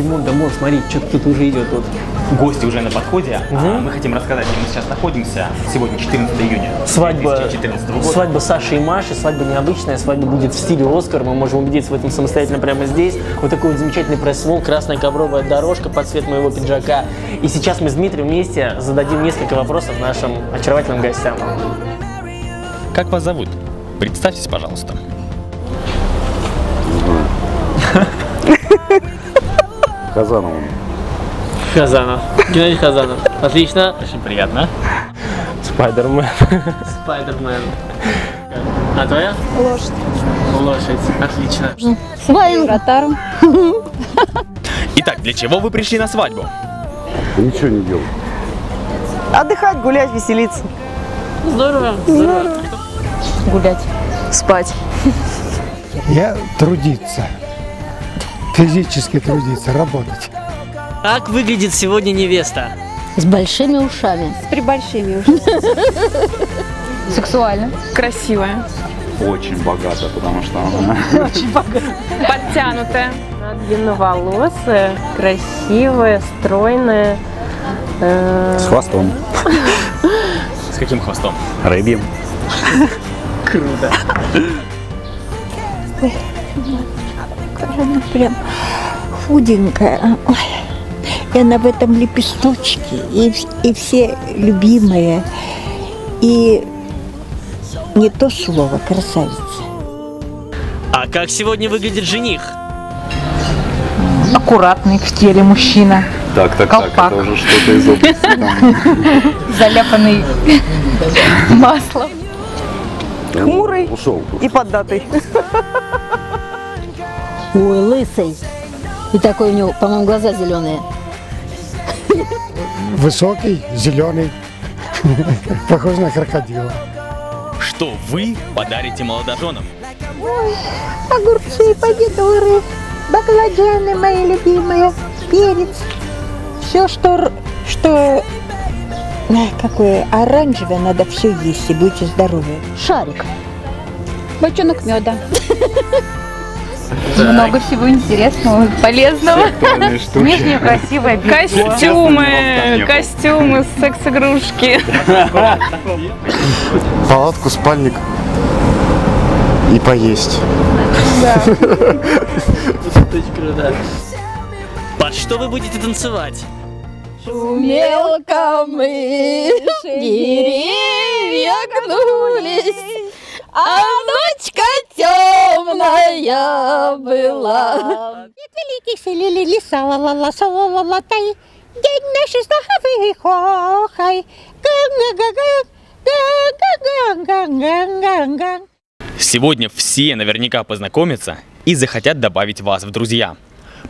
вон, смотри, что-то тут уже идет. Вот. Гости уже на подходе. А мы хотим рассказать, где мы сейчас находимся. Сегодня 14 июня Свадьба, 2014 года. свадьба Саши и Маши, свадьба необычная, свадьба будет в стиле Оскар, мы можем убедиться в этом самостоятельно прямо здесь. Вот такой вот замечательный пресс-вол, красная ковровая дорожка под цвет моего пиджака. И сейчас мы с Дмитрием вместе зададим несколько вопросов нашим очаровательным гостям. Как вас зовут? Представьтесь, пожалуйста. Казанову. Хазанов. Геннадий Хазанов. Отлично. Очень приятно. Спайдермен. Спайдермен. А твоя? Лошадь. Лошадь. Отлично. Ротару. Итак, для чего вы пришли на свадьбу? Ничего не делал. Отдыхать, гулять, веселиться. Здорово. Здорово. Гулять. Спать. Я трудиться. Физически трудиться, работать. Как выглядит сегодня невеста? С большими ушами. С прибольшими уже. Сексуально. Красивая. Очень богато, потому что она Подтянутая. длинноволосая, красивая, стройная. э, с хвостом. С каким хвостом? Рыбьем. Круто. Она прям худенькая. Ой. И она в этом лепесточке, и, и все любимые. И не то слово, красавица. А как сегодня выглядит жених? Аккуратный в теле мужчина. Так, так, Колпак. так, это уже что-то из области. Заляпанный маслом. Хмурый Ушел. и поддатый. Ой, лысый. И такой у него, по-моему, глаза зеленые. Высокий, зеленый. Похож на крокодила. Что вы подарите молодоженам? Огурцы, помидоры, баклажаны мои любимые, перец. Все, что, что какое оранжевое, надо все есть, и будете здоровы. Шарик. Бочонок меда. Так. Много всего интересного полезного. Нижнее красивое. Костюмы, костюмы, секс-игрушки. Палатку, спальник и поесть. Да. Под что вы будете танцевать? Шумел камыш, деревья гнулись, а ночь котел темная была. Нет великих селили леса, ла-ла-ла, ла-ла-тай. День наш здоровый, хохай. Сегодня все наверняка познакомятся и захотят добавить вас в друзья.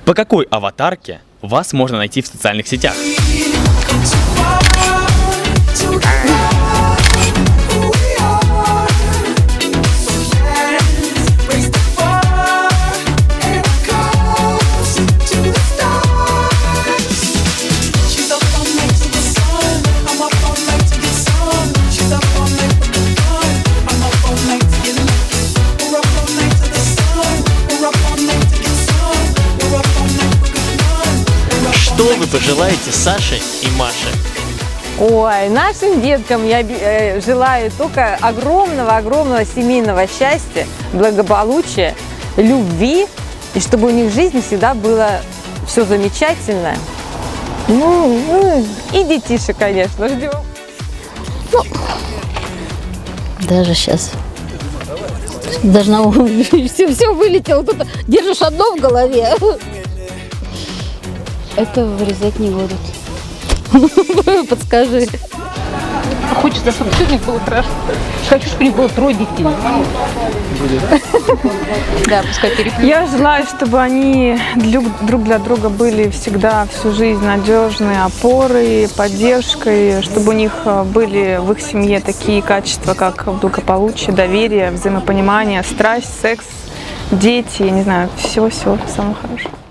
По какой аватарке вас можно найти в социальных сетях? Пожелаете Саше и Маше? Ой, нашим деткам я э, желаю только огромного-огромного семейного счастья, благополучия, любви, и чтобы у них в жизни всегда было все замечательно. Ну, ну, и детишек, конечно, ждем. Даже сейчас. Даже на все, все вылетело. Тут держишь одно в голове. Это вырезать не будут. Подскажи. Хочется, чтобы все у них было хорошо. Хочу, чтобы у них было трое детей. Да, пускай переплюнут. Я желаю, чтобы они друг, друг для друга были всегда всю жизнь надежной опорой, поддержкой, чтобы у них э, были в их семье такие качества, как благополучие, доверие, взаимопонимание, страсть, секс, дети, я не знаю, всего-всего самого хорошего.